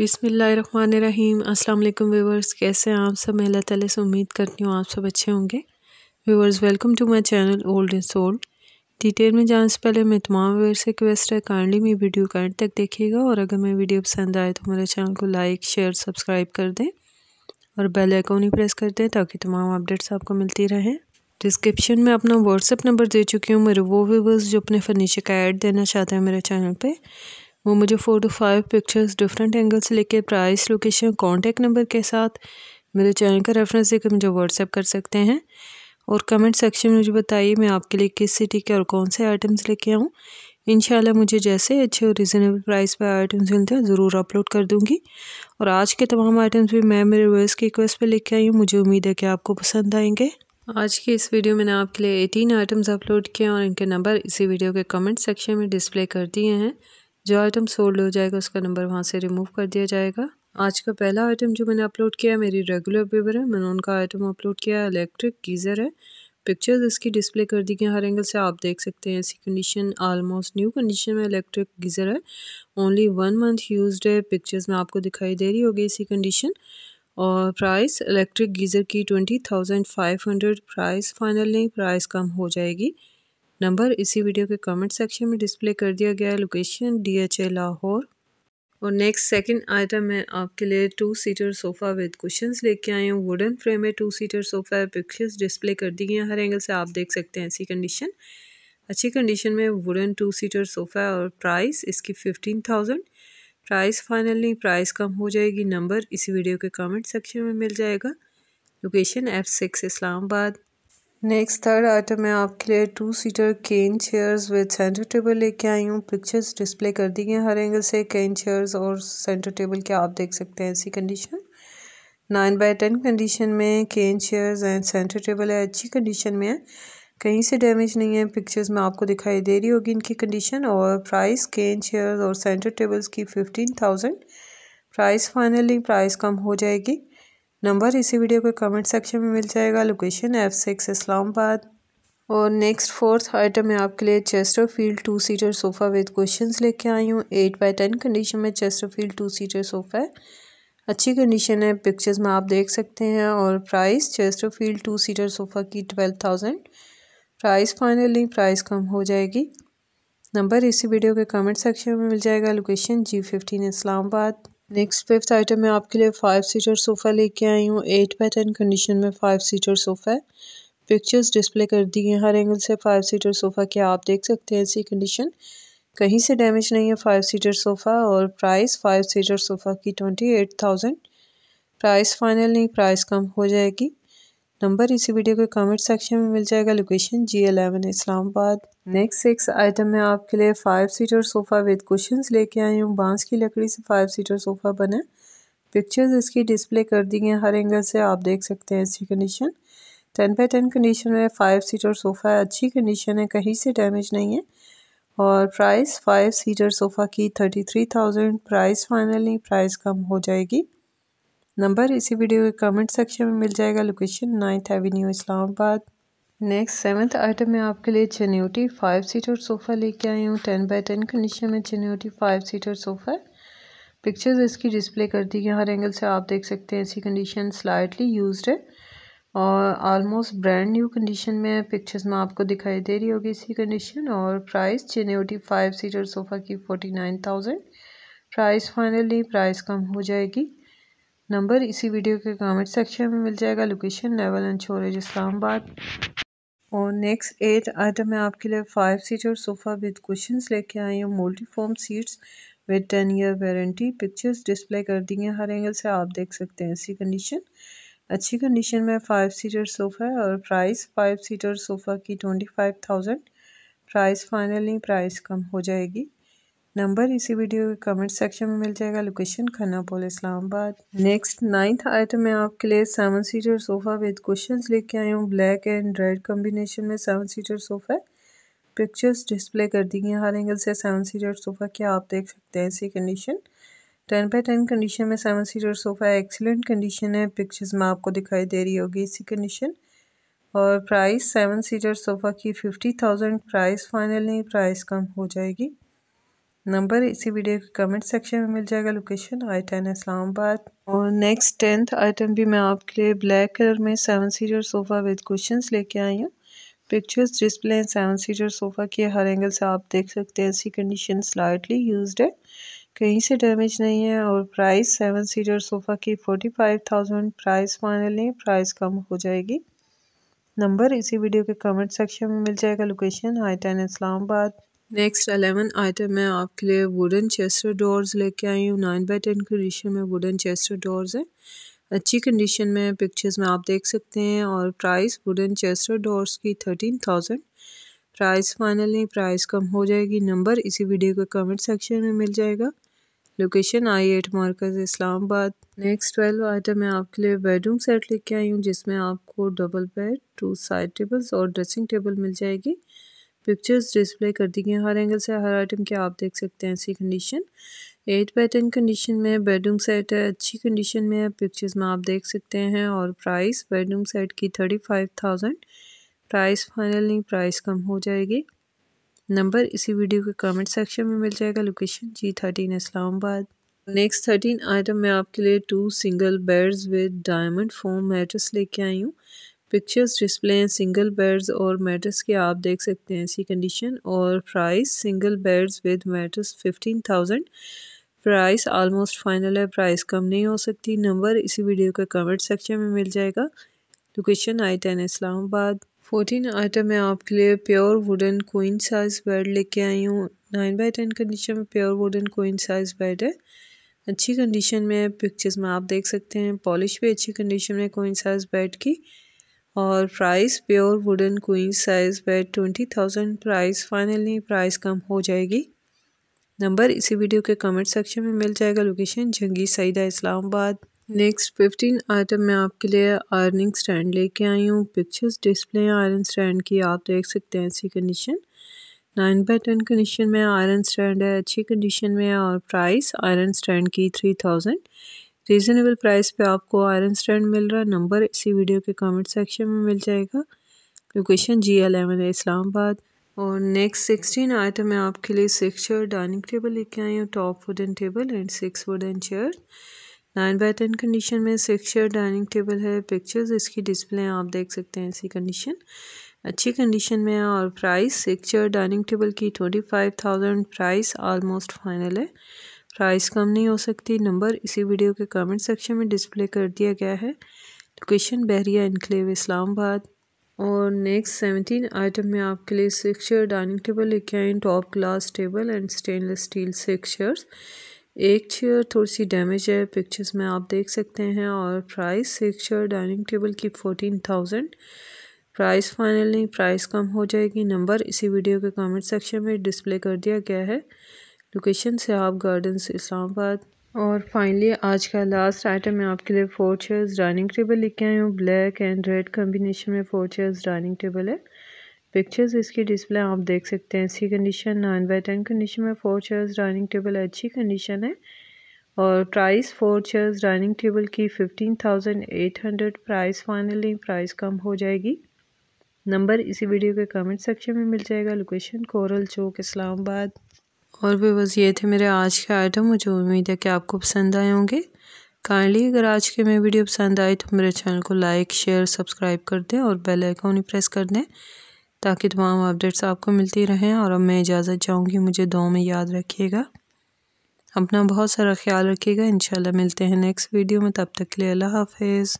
बिसमीम वालेकुम व्यूवर्स, कैसे हैं आप सब? मैं अल्लाह ताला से उम्मीद करती हूँ आप सब अच्छे होंगे। Viewers, welcome to my channel old and sold. Detail में जाने से पहले मैं तमाम व्यूवर्स से रिक्वेस्ट है, काइंडली मेरी वीडियो काइंड तक देखिएगा और अगर मेरी वीडियो पसंद आए तो मेरे चैनल को लाइक, शेयर, सब्सक्राइब कर दें और बेल आइकॉन ही प्रेस कर दें ताकि तमाम अपडेट्स आपको मिलती रहें। डिस्क्रिप्शन में अपना व्हाट्सअप नंबर दे चुकी हूँ। मेरे वो व्यूवर्स जो अपने फर्नीचर का ऐड देना चाहते हैं मेरे चैनल पे वो मुझे four to five pictures different angle से लेके प्राइस लोकेशन कॉन्टेक्ट नंबर के साथ मेरे चैनल का रेफरेंस देकर मुझे व्हाट्सएप कर सकते हैं। और कमेंट सेक्शन में मुझे बताइए मैं आपके लिए किस सिटी के और कौन से आइटम्स लेके आऊँ। इन मुझे जैसे अच्छे और रिजनेबल प्राइस पर आइटम्स मिलते हैं, ज़रूर अपलोड कर दूँगी। और आज के तमाम आइटम्स भी मैं मेरे वेस्ट की रिक्वेस्ट पर लेके आई हूँ, मुझे उम्मीद है कि आपको पसंद आएँगे। आज की इस वीडियो में मैंने आपके लिए 18 आइटम्स अपलोड किए और इनके नंबर इसी वीडियो के कमेंट सेक्शन में डिस्प्ले कर दिए हैं। जो आइटम सोल्ड हो जाएगा, उसका नंबर वहाँ से रिमूव कर दिया जाएगा। आज का पहला आइटम जो मैंने अपलोड किया है, मेरी रेगुलर व्यूवर है। मैंने उनका आइटम अपलोड किया है इलेक्ट्रिक गीज़र है। पिक्चर्स इसकी डिस्प्ले कर दी गई हर एंगल से आप देख सकते हैं। ऐसी कंडीशन आलमोस्ट न्यू कंडीशन में इलेक्ट्रिक गीज़र है। ओनली वन मंथ यूज्ड है। पिक्चर्स में आपको दिखाई दे रही होगी इसी कंडीशन और प्राइस इलेक्ट्रिक गीज़र की twenty thousand five hundred price final नहीं प्राइस कम हो जाएगी। नंबर इसी वीडियो के कमेंट सेक्शन में डिस्प्ले कर दिया गया है location D H A Lahore. और नेक्स्ट सेकंड आइटम है, आपके लिए two seater sofa with cushions लेके आए हूँ। वुडन फ्रेम है टू सीटर सोफ़ा है पिक्चर्स डिस्प्ले कर दी गई हैं। हर एंगल से आप देख सकते हैं ऐसी कंडीशन अच्छी कंडीशन में वुडन टू सीटर सोफ़ा है और प्राइस इसकी fifteen thousand price finally price कम हो जाएगी। नंबर इसी वीडियो के कमेंट सेक्शन में मिल जाएगा। Location F six Islamabad. Next third item है आपके लिए two seater cane chairs with centre table लेके आई हूँ। पिक्चर्स डिस्प्ले कर दी गई हर एंगल से केन चेयर्स और सेंटर टेबल के आप देख सकते हैं ऐसी condition nine by ten condition में cane chairs and centre table है, अच्छी कंडीशन में है। कहीं से डैमेज नहीं है पिक्चर्स में आपको दिखाई दे रही होगी इनकी कंडीशन और प्राइस केन चेयर्स और सेंटर टेबल्स की fifteen thousand price finally price कम हो जाएगी। नंबर इसी वीडियो के कमेंट सेक्शन में मिल जाएगा। लोकेशन एफ़ सिक्स इस्लामाबाद और नेक्स्ट फोर्थ आइटम है आपके लिए Chesterfield two seater sofa with cushions लेके आई हूँ। एट बाई टेन कंडीशन में Chesterfield two seater sofa है। अच्छी कंडीशन है। पिक्चर्स में आप देख सकते हैं। और price Chesterfield two seater sofa की twelve thousand price finally price कम हो जाएगी। नंबर इसी वीडियो के कमेंट सेक्शन में मिल जाएगा। Location G fifteen Islamabad next fifth item मैं आपके लिए फ़ाइव सीटर सोफ़ा लेके आई हूँ। एट बाई टेन कंडीशन में फ़ाइव सीटर सोफ़ा है। पिक्चर्स डिस्प्ले कर दी हैं। हर एंगल से फ़ाइव सीटर सोफ़ा क्या आप देख सकते हैं ऐसी कंडीशन कहीं से डैमेज नहीं है फ़ाइव सीटर सोफ़ा और प्राइस फ़ाइव सीटर सोफ़ा की twenty eight thousand price final नहीं प्राइस कम हो जाएगी। नंबर इसी वीडियो के कमेंट सेक्शन में मिल जाएगा। Location G eleven Islamabad. Next six item में आपके लिए five seater sofa with cushions लेके आई हूँ। बाँस की लकड़ी से फाइव सीटर सोफ़ा बना। पिक्चर्स इसकी डिस्प्ले कर दी हैं। हर एंगल से आप देख सकते हैं इसकी condition ten by ten condition में फ़ाइव सीटर सोफ़ा है। अच्छी कंडीशन है। कहीं से डैमेज नहीं है। और प्राइस फाइव सीटर सोफ़ा की thirty three thousand price finally price कम हो जाएगी। नंबर इसी वीडियो के कमेंट सेक्शन में मिल जाएगा। Location ninth avenue Islamabad. Next seventh item में आपके लिए चन्यूटी फाइव सीटर सोफ़ा लेके आई हूँ। टेन बाई टेन कंडीशन में Chinioti five seater sofa pictures इसकी डिस्प्ले कर दी गई। हर एंगल से आप देख सकते हैं। ऐसी कंडीशन स्लाइटली यूज्ड है और आलमोस्ट ब्रांड न्यू कंडीशन में पिक्चर्स में आपको दिखाई दे रही होगी इसी कंडीशन और price Chinioti five seater sofa की forty nine thousand price finally price कम हो जाएगी। नंबर इसी वीडियो के कमेंट सेक्शन में मिल जाएगा। Location naval anchorage Islamabad और नेक्स्ट एट आइटम है आपके लिए five seater sofa with cushions लेके आई हूँ। Multi foam seats with ten year warranty pictures display कर दी हैं। हर एंगल से आप देख सकते हैं। ऐसी कंडीशन अच्छी कंडीशन में फाइव सीटर सोफ़ा है और प्राइस फाइव सीटर सोफ़ा की twenty five thousand price finally price कम हो जाएगी। नंबर इसी वीडियो के कमेंट सेक्शन में मिल जाएगा। Location Khanna Pul Islamabad next ninth item है आपके लिए seven seater sofa with cushions लेके आई हूँ। ब्लैक एंड रेड कॉम्बिनेशन में सेवन सीटर सोफ़ा है। पिक्चर्स डिस्प्ले कर दी गई हर एंगल से सेवन सीटर सोफ़ा क्या आप देख सकते हैं? इसी condition ten by ten condition में seven seater sofa excellent condition है। पिक्चर्स में आपको दिखाई दे रही होगी इसी कंडीशन और प्राइस सेवन सीटर सोफ़ा की fifty thousand price finally price कम हो जाएगी। नंबर इसी वीडियो के कमेंट सेक्शन में मिल जाएगा लोकेशन आई टेन इस्लामाबाद। और नेक्स्ट टेंथ आइटम भी मैं आपके लिए ब्लैक कलर में seven seater sofa with cushions लेके आई हूँ। Pictures display and seven seater sofa के हर एंगल से आप देख सकते हैं। ऐसी कंडीशन स्लाइटली यूज़ है। कहीं से डैमेज नहीं है और प्राइस सेवन सीटर सोफ़ा की forty five thousand price final नहीं प्राइस कम हो जाएगी। नंबर इसी वीडियो के कमेंट सेक्शन में मिल जाएगा location I ten Islamabad. Next eleven item मैं आपके लिए वुडन चेस्टर डोर्स लेके आई हूँ। नाइन बाई टेन कंडीशन में वुडन चेस्टर डोर्स हैं। अच्छी कंडीशन में पिक्चर्स में आप देख सकते हैं और प्राइस वुडन चेस्टर डोर्स की thirteen thousand price finally price कम हो जाएगी। नंबर इसी वीडियो के कमेंट सेक्शन में मिल जाएगा। Location I eight Markaz Islamabad next twelve item मैं आपके लिए बेडरूम सेट लेके आई हूँ, जिसमें आपको double bed two side tables और ड्रेसिंग टेबल मिल जाएगी। पिक्चर्स डिस्प्ले कर दी गई हर एंगल से हर आइटम के आप देख सकते हैं ऐसी condition eight by ten condition में बेडरूम सेट है, अच्छी कंडीशन में है। पिक्चर्स में आप देख सकते हैं और प्राइस बेडरूम सेट की thirty five thousand price final नहीं प्राइस कम हो जाएगी। नंबर इसी वीडियो के कमेंट सेक्शन में मिल जाएगा। Location G thirteen Islamabad next thirteen item मैं आपके लिए two single beds with diamond foam mattress लेके आई हूँ। पिक्चर्स डिस्प्ले हैं सिंगल बेड्स और मैट्रेस के आप देख सकते हैं ऐसी कंडीशन और price single beds with mattress fifteen thousand price almost final है प्राइस कम नहीं हो सकती। नंबर इसी वीडियो के कमेंट सेक्शन में मिल जाएगा। Location I ten Islamabad fourteen item मैं आपके लिए pure wooden queen size bed लेके आई हूँ। नाइन बाई टेन कंडीशन में pure wooden queen size bed है। अच्छी कंडीशन में पिक्चर्स में आप देख सकते हैं। पॉलिश भी अच्छी कंडीशन में कोइन साइज़ बेड की। और price pure wooden queen size bed twenty thousand price finally price कम हो जाएगी। नंबर इसी वीडियो के कमेंट सेक्शन में मिल जाएगा। Location Jangi Syeda Islamabad next fifteen item मैं आपके लिए आयरनिंग स्टैंड लेके आई हूँ। पिक्चर्स डिस्प्ले आयरन स्टैंड की आप देख सकते हैं। ऐसी condition nine by ten condition में आयरन स्टैंड है। अच्छी कंडीशन में है और प्राइस आयरन स्टैंड की थ्री थाउज़ेंड रीज़नेबल प्राइस पे आपको आयरन स्टैंड मिल रहा है। नंबर इसी वीडियो के कमेंट सेक्शन में मिल जाएगा। लोकेशन जी एलेवन है, इस्लामाबाद। और नेक्स्ट सिक्सटीन आइटम मैं आपके लिए सिक्स चेयर डाइनिंग टेबल लेके आई हूँ। Top wooden table and six wooden chair nine by ten condition में सिक्स चेयर डाइनिंग टेबल है। पिक्चर्स इसकी डिस्प्ले आप देख सकते हैं ऐसी कंडीशन अच्छी कंडीशन में है और price six chair dining table की twenty five thousand price almost final है। प्राइस कम नहीं हो सकती। नंबर इसी वीडियो के कमेंट सेक्शन में डिस्प्ले कर दिया गया है। लोकेशन बहरिया इनक्लेव इस्लामाबाद और नेक्स्ट सेवनटीन आइटम में आपके लिए सिक्स चेयर डाइनिंग टेबल लेके आए top glass table and stainless steel six एक चेयर थोड़ी सी डैमेज है पिक्चर्स में आप देख सकते हैं। और price six chair dining table की फोर्टीन थाउज़ेंड प्राइस फाइनल नहीं प्राइस कम हो जाएगी। नंबर इसी वीडियो के कमेंट सेक्शन में डिस्प्ले कर दिया गया है। लोकेशन से आप गार्डन्स इस्लामाबाद और फाइनली आज का लास्ट आइटम मैं आपके लिए फोर चेयर्स डाइनिंग टेबल लेके आई हूँ। ब्लैक एंड रेड कम्बिनेशन में फोर चेयर्स डाइनिंग टेबल है। पिक्चर्स इसकी डिस्प्ले आप देख सकते हैं। इसी condition nine by ten condition में फोर चेयर्स डाइनिंग टेबल अच्छी कंडीशन है। और price four chairs dining table की fifteen thousand eight hundred price finally price कम हो जाएगी। नंबर इसी वीडियो के कमेंट सेक्शन में मिल जाएगा। लोकेशन कोरल चौक इस्लामाबाद और भी बस ये थे मेरे आज के आइटम मुझे उम्मीद है कि आपको पसंद आए होंगे। काइंडली अगर आज की मेरी वीडियो पसंद आई तो मेरे चैनल को लाइक शेयर सब्सक्राइब कर दें और बेल आइकॉन ही प्रेस कर दें, ताकि तमाम अपडेट्स आपको मिलती रहें और अब मैं इजाज़त चाहूँगी, मुझे दो में याद रखिएगा। अपना बहुत सारा ख्याल रखिएगा, इंशाल्लाह मिलते हैं नेक्स्ट वीडियो में, तब तक के लिए अल्लाह हाफिज़।